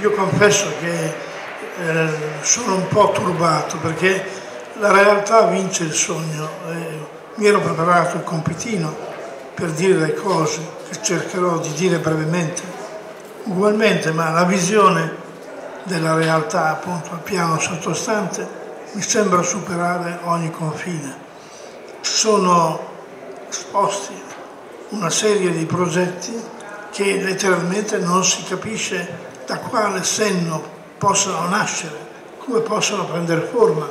io confesso che eh, sono un po' turbato perché la realtà vince il sogno. Eh, mi ero preparato il compitino per dire le cose che cercherò di dire brevemente, ugualmente, ma la visione della realtà appunto al piano sottostante mi sembra superare ogni confine. Sono esposti una serie di progetti che letteralmente non si capisce da quale senno possano nascere, come possono prendere forma,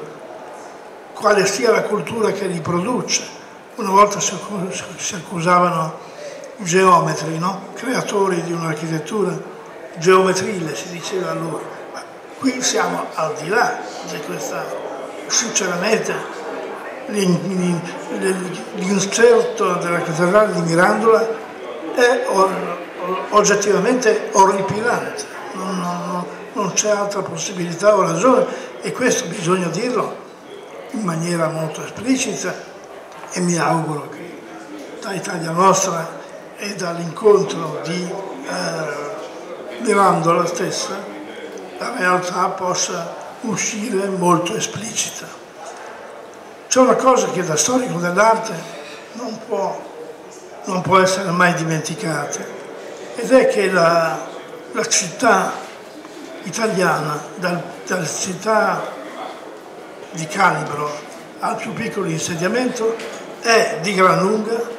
quale sia la cultura che li produce una volta si accusavano geometri, no? creatori di un'architettura geometrile, si diceva allora. Ma qui siamo al di là di questa, sinceramente, l'inserto della cattedrale di Mirandola è oggettivamente orripilante, non, non, non c'è altra possibilità o ragione e questo bisogna dirlo in maniera molto esplicita e mi auguro che da Italia Nostra e dall'incontro di eh, Mirandola stessa la realtà possa uscire molto esplicita. C'è una cosa che da storico dell'arte non può, non può essere mai dimenticata ed è che la, la città italiana, dal, dalla città di calibro al più piccolo insediamento è di gran lunga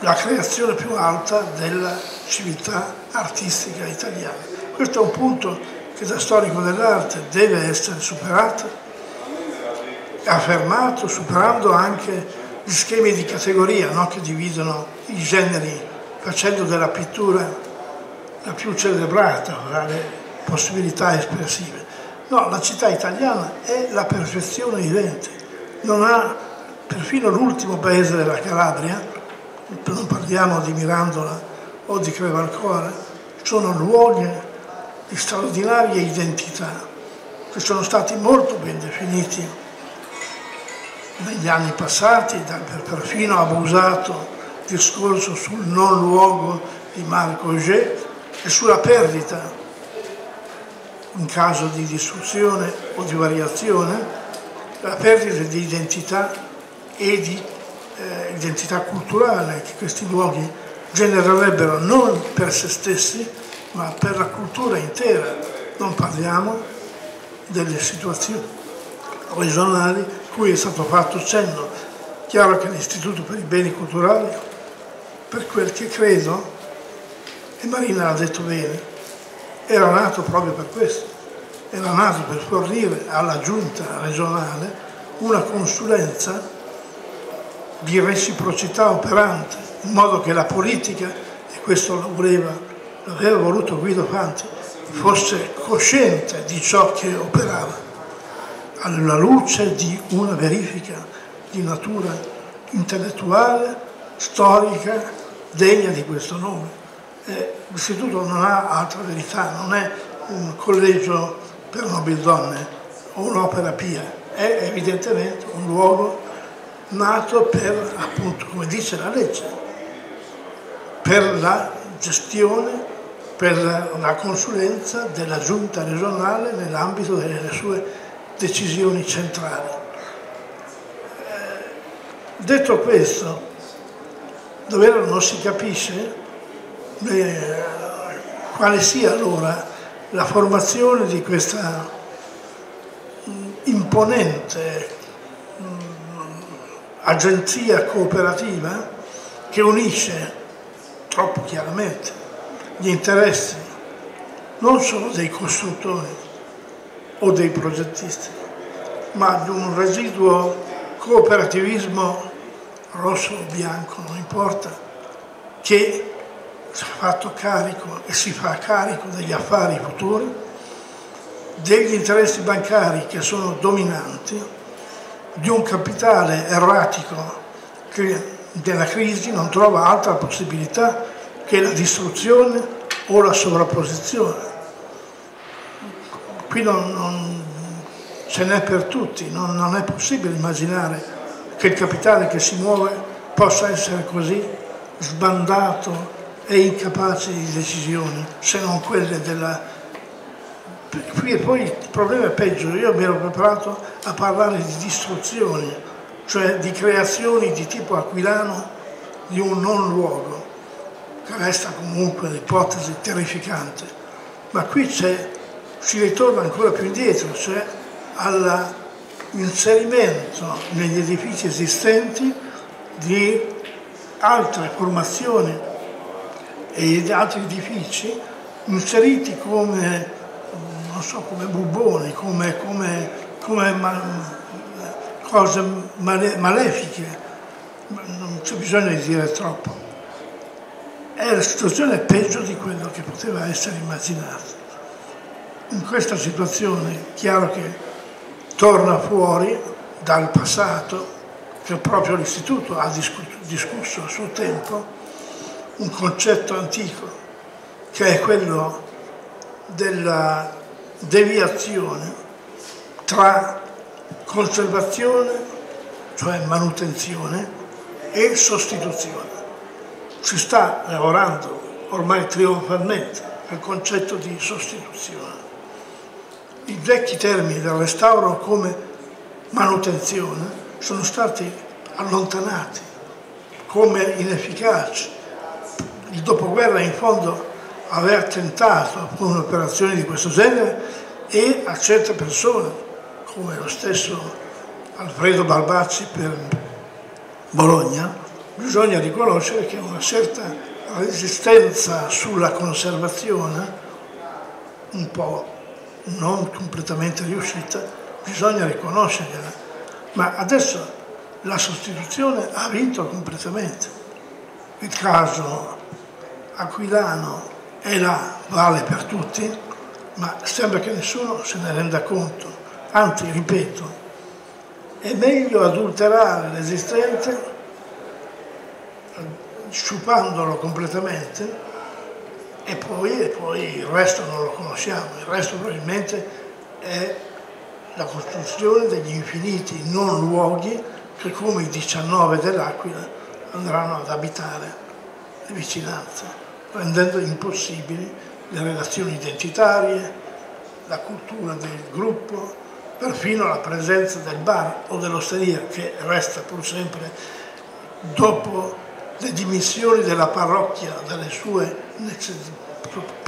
la creazione più alta della civiltà artistica italiana. Questo è un punto che da storico dell'arte deve essere superato, affermato, superando anche gli schemi di categoria no? che dividono i generi, facendo della pittura la più celebrata tra le possibilità espressive. No, la città italiana è la perfezione vivente, non ha perfino l'ultimo paese della Calabria, non parliamo di Mirandola o di Crevalcore, sono luoghi di straordinaria identità che sono stati molto ben definiti negli anni passati, perfino abusato discorso sul non luogo di Marco Auger e sulla perdita in caso di distruzione o di variazione, la perdita di identità e di eh, identità culturale che questi luoghi genererebbero non per se stessi ma per la cultura intera. Non parliamo delle situazioni regionali cui è stato fatto cenno. Chiaro che l'Istituto per i beni culturali, per quel che credo, e Marina l'ha detto bene, era nato proprio per questo, era nato per fornire alla giunta regionale una consulenza di reciprocità operante, in modo che la politica, e questo lo voleva, l'aveva voluto Guido Fanti, fosse cosciente di ciò che operava, alla luce di una verifica di natura intellettuale, storica, degna di questo nome. Eh, L'istituto non ha altra verità, non è un collegio per nobildonne o un'opera pia, è evidentemente un luogo nato per, appunto, come dice la legge, per la gestione, per la consulenza della giunta regionale nell'ambito delle sue decisioni centrali. Eh, detto questo, davvero non si capisce eh, quale sia allora la formazione di questa mm, imponente agenzia cooperativa che unisce troppo chiaramente gli interessi non solo dei costruttori o dei progettisti, ma di un residuo cooperativismo rosso o bianco, non importa, che si è fatto carico e si fa carico degli affari futuri, degli interessi bancari che sono dominanti di un capitale erratico che della crisi non trova altra possibilità che la distruzione o la sovrapposizione. Qui non, non, ce n'è per tutti, non, non è possibile immaginare che il capitale che si muove possa essere così sbandato e incapace di decisioni, se non quelle della, qui poi il problema è peggio, io mi ero preparato a parlare di distruzioni, cioè di creazioni di tipo aquilano di un non luogo, che resta comunque un'ipotesi terrificante, ma qui si ritorna ancora più indietro, cioè all'inserimento negli edifici esistenti di altre formazioni e di altri edifici inseriti come so, come bubboni, come, come, come ma, cose male, malefiche, non c'è bisogno di dire troppo. E la situazione è peggio di quello che poteva essere immaginato. In questa situazione è chiaro che torna fuori dal passato, che proprio l'Istituto ha discusso a suo tempo, un concetto antico, che è quello della deviazione tra conservazione, cioè manutenzione, e sostituzione. Si sta lavorando ormai trionfalmente al concetto di sostituzione. I vecchi termini del restauro come manutenzione sono stati allontanati come inefficaci. Il dopoguerra in fondo aver tentato un'operazione di questo genere e a certe persone, come lo stesso Alfredo Balbacci per Bologna, bisogna riconoscere che una certa resistenza sulla conservazione, un po' non completamente riuscita, bisogna riconoscerla. Ma adesso la sostituzione ha vinto completamente. Il caso aquilano è là, vale per tutti, ma sembra che nessuno se ne renda conto. Anzi, ripeto, è meglio adulterare l'esistente sciupandolo completamente e poi, e poi il resto non lo conosciamo, il resto probabilmente è la costruzione degli infiniti non luoghi che come i 19 dell'Aquila andranno ad abitare le vicinanze rendendo impossibili le relazioni identitarie, la cultura del gruppo, perfino la presenza del bar o dell'osteria che resta pur sempre dopo le dimissioni della parrocchia dalle sue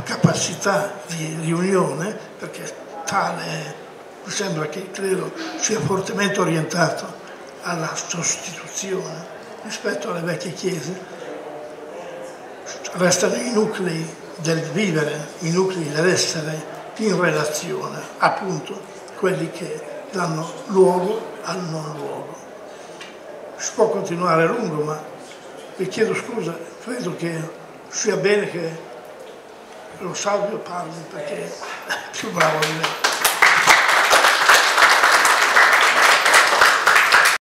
capacità di riunione, perché tale mi sembra che credo sia fortemente orientato alla sostituzione rispetto alle vecchie chiese, restano i nuclei del vivere, i nuclei dell'essere in relazione, appunto quelli che danno luogo al non luogo. Si può continuare a lungo, ma vi chiedo scusa, credo che sia bene che lo salvio parli perché è più bravo di me.